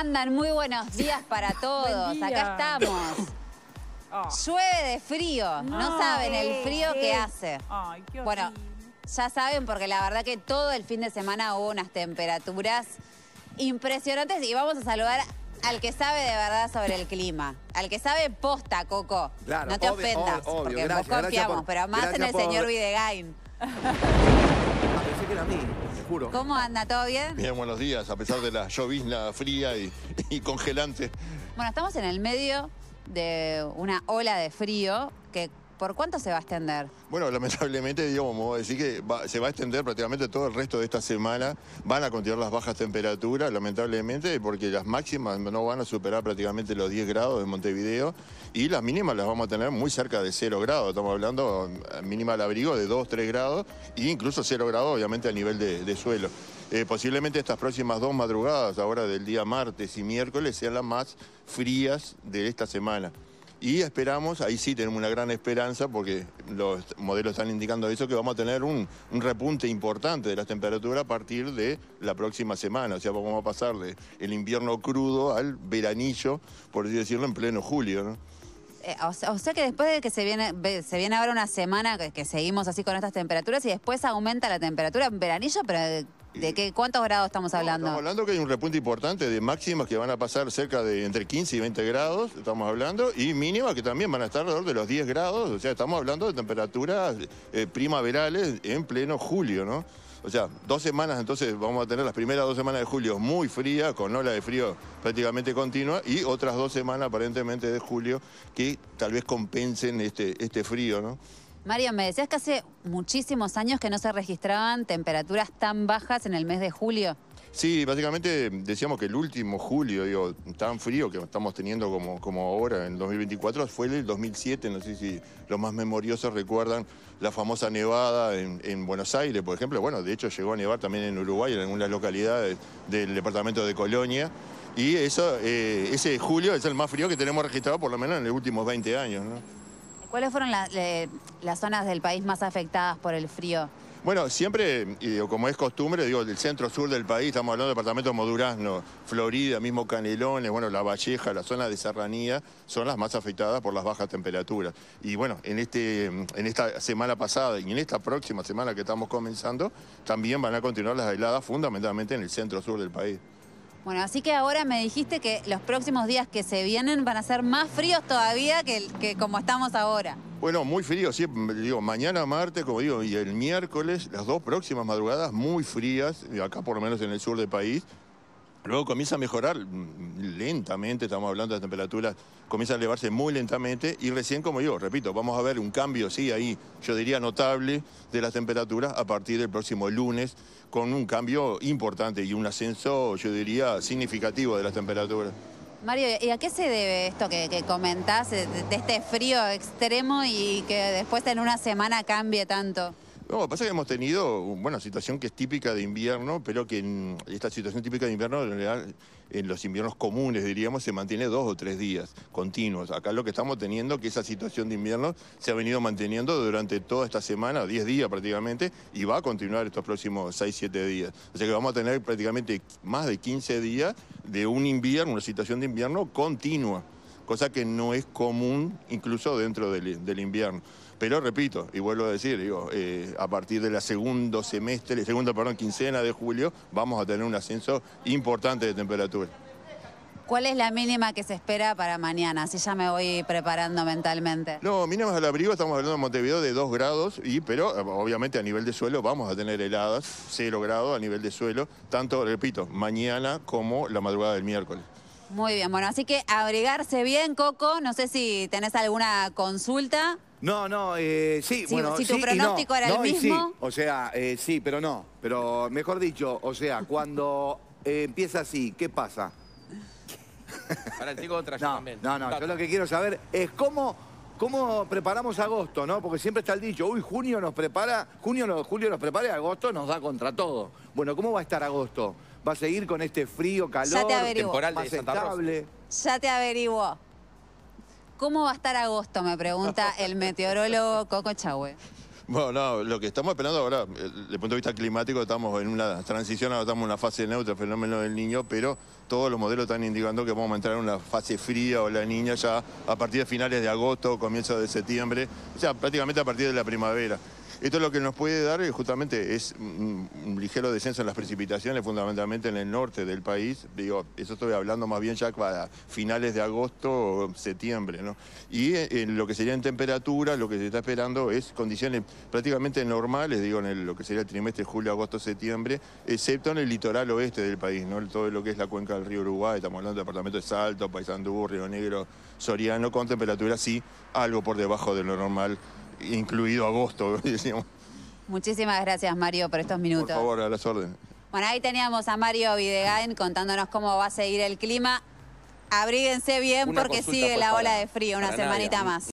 andan? Muy buenos días para todos. día. Acá estamos. Ah. Llueve de frío. No, No. saben el frío que Eh. hace. Ay, qué Bueno, ya saben porque la verdad que todo el fin de semana hubo unas temperaturas impresionantes y vamos a saludar al que sabe de verdad sobre el clima. Al que sabe posta, Coco. Claro, no te obvio, ofendas, obvio, porque gracias, vos confiamos, por- pero más en el por- señor Videgain. Pensé que era a mí, te juro. ¿Cómo anda? ¿Todo bien? Bien, buenos días, a pesar de la llovizna fría y, y congelante. Bueno, estamos en el medio de una ola de frío que ¿por cuánto se va a extender? Bueno, lamentablemente, digamos, vamos a decir que se va a extender prácticamente todo el resto de esta semana. Van a continuar las bajas temperaturas, lamentablemente, porque las máximas no van a superar prácticamente los 10 grados en Montevideo y las mínimas las vamos a tener muy cerca de 0 grados. Estamos hablando eh, mínima al abrigo de 2, 3 grados e incluso 0 grados, obviamente, a nivel de, de suelo. Eh, posiblemente estas próximas dos madrugadas, ahora del día martes y miércoles, sean las más frías de esta semana. Y esperamos, ahí sí tenemos una gran esperanza porque los modelos están indicando eso, que vamos a tener un, un repunte importante de las temperaturas a partir de la próxima semana. O sea, vamos a pasar de el invierno crudo al veranillo, por así decirlo, en pleno julio. Eh, o, sea, o sea que después de que se viene, se viene ahora una semana que, que seguimos así con estas temperaturas y después aumenta la temperatura en veranillo, pero ¿de, de qué, cuántos grados estamos No, hablando? Estamos hablando que hay un repunte importante de máximas que van a pasar cerca de entre 15 y 20 grados, estamos hablando, y mínimas que también van a estar alrededor de los 10 grados, o sea, estamos hablando de temperaturas eh, primaverales en pleno julio, ¿no? O sea, dos semanas, entonces vamos a tener las primeras dos semanas de julio muy frías, con ola de frío prácticamente continua, y otras dos semanas aparentemente de julio que tal vez compensen este, este frío, ¿no? Mario, me decías que hace muchísimos años que no se registraban temperaturas tan bajas en el mes de julio. Sí, básicamente decíamos que el último julio, digo, tan frío que estamos teniendo como, como ahora en 2024, fue el 2007, no sé si los más memoriosos recuerdan la famosa nevada en, en Buenos Aires, por ejemplo. Bueno, de hecho llegó a nevar también en Uruguay, en algunas localidades del departamento de Colonia. Y eso, eh, ese julio es el más frío que tenemos registrado por lo menos en los últimos 20 años. ¿no? ¿Cuáles fueron la- las zonas del país más afectadas por el frío? Bueno, siempre, como es costumbre, digo, del centro-sur del país, estamos hablando de departamentos como Durazno, Florida, mismo Canelones, bueno, La Valleja, la zona de Serranía, son las más afectadas por las bajas temperaturas. Y bueno, en, este, en esta semana pasada y en esta próxima semana que estamos comenzando, también van a continuar las heladas fundamentalmente en el centro-sur del país. Bueno, así que ahora me dijiste que los próximos días que se vienen van a ser más fríos todavía que, como estamos ahora. Bueno, muy frío, sí, digo, mañana martes, como digo, y el miércoles, las dos próximas madrugadas muy frías, acá por lo menos en el sur del país. Luego comienza a mejorar mm, lentamente, estamos hablando de temperaturas, comienza a elevarse muy lentamente y recién, como digo, repito, vamos a ver un cambio, sí, ahí yo diría notable de las temperaturas a partir del próximo lunes, con un cambio importante y un ascenso, yo diría, significativo de las temperaturas. Mario, ¿y a qué se debe esto que, que comentás de este frío extremo y que después en una semana cambie tanto? No, lo que pasa es que hemos tenido una situación que es típica de invierno, pero que en esta situación típica de invierno, en realidad, en los inviernos comunes, diríamos, se mantiene dos o tres días continuos. Acá lo que estamos teniendo que esa situación de invierno se ha venido manteniendo durante toda esta semana, 10 días prácticamente, y va a continuar estos próximos 6, 7 días. O sea que vamos a tener prácticamente más de 15 días de un invierno, una situación de invierno continua cosa que no es común incluso dentro del, del invierno. Pero repito, y vuelvo a decir, digo, eh, a partir del segundo semestre, segunda, perdón, quincena de julio, vamos a tener un ascenso importante de temperatura. ¿Cuál es la mínima que se espera para mañana? Así ya me voy preparando mentalmente. No, mínimas al abrigo, estamos hablando de Montevideo de 2 grados, y, pero eh, obviamente a nivel de suelo vamos a tener heladas, 0 grados a nivel de suelo, tanto, repito, mañana como la madrugada del miércoles. Muy bien, bueno, así que abrigarse bien, Coco. No sé si tenés alguna consulta. No, no, eh, sí, Si- bueno, si tu sí y pronóstico no. era el sí. mismo. O sea, eh, sí, pero no. Pero mejor dicho, o sea, cuando eh, empieza así, ¿qué pasa? Para el chico otra No, también. no, no, yo lo que quiero saber es cómo, cómo preparamos agosto, ¿no? Porque siempre está el dicho, uy, junio nos prepara, junio, julio nos prepara y agosto nos da contra todo. Bueno, ¿cómo va a estar agosto? ¿Va a seguir con este frío, calor, te averiguo. Temporal de más Santa Rosa. estable? Ya te averiguó. ¿Cómo va a estar agosto? Me pregunta el meteorólogo Coco Chahue. Bueno, no, lo que estamos esperando ahora, eh, desde el punto de vista climático, estamos en una transición, ahora estamos en una fase neutra, el fenómeno del niño, pero todos los modelos están indicando que vamos a entrar en una fase fría o la niña ya a partir de finales de agosto, comienzo de septiembre, o sea, prácticamente a partir de la primavera. Esto lo que nos puede dar eh, justamente es un, ligero descenso en las precipitaciones, fundamentalmente en el norte del país. Digo, eso estoy hablando más bien ya para finales de agosto o septiembre, ¿no? Y eh, en lo que sería en temperatura, lo que se está esperando es condiciones prácticamente normales, digo, en lo que sería el trimestre julio, agosto, septiembre, excepto en el litoral oeste del país, ¿no? Todo lo que es la cuenca del río Uruguay, estamos hablando del departamento de Salto, Paysandú, Río Negro, Soriano, con temperatura sí, algo por debajo de lo normal, incluido agosto, decíamos. Muchísimas gracias, Mario, por estos Por minutos. favor, a las órdenes. Bueno, ahí teníamos a Mario Videgain contándonos cómo va a seguir el clima. Abríguense bien Una porque sigue la ola de frío, una semanita más.